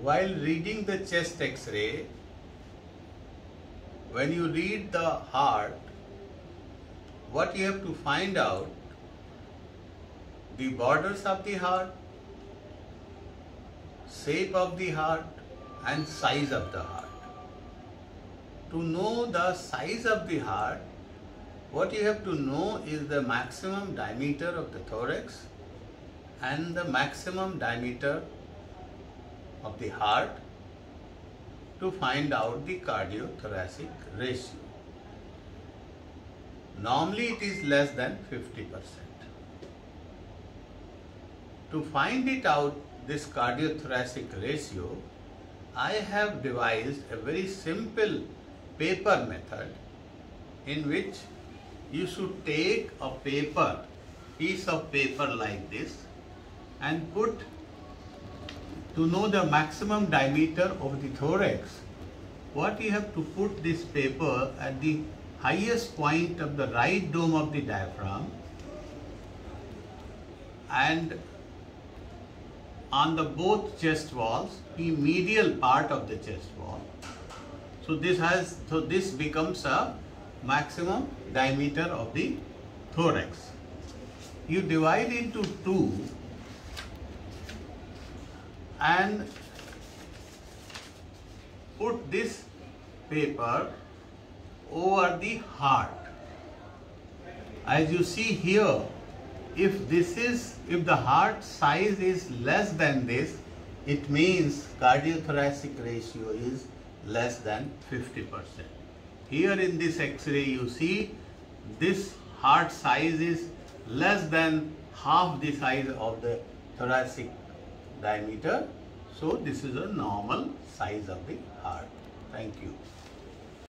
while reading the chest x-ray, when you read the heart, what you have to find out the borders of the heart, shape of the heart and size of the heart. To know the size of the heart, what you have to know is the maximum diameter of the thorax and the maximum diameter of the heart to find out the cardiothoracic ratio. Normally it is less than 50%. To find it out, this cardiothoracic ratio, I have devised a very simple paper method in which you should take a paper, piece of paper like this and put to know the maximum diameter of the thorax, what you have to put this paper at the highest point of the right dome of the diaphragm and on the both chest walls, the medial part of the chest wall. So this has so this becomes a maximum diameter of the thorax. You divide into two and put this paper over the heart. As you see here, if this is, if the heart size is less than this, it means cardiothoracic ratio is less than 50%. Here in this x-ray you see this heart size is less than half the size of the thoracic diameter. So this is a normal size of the heart. Thank you.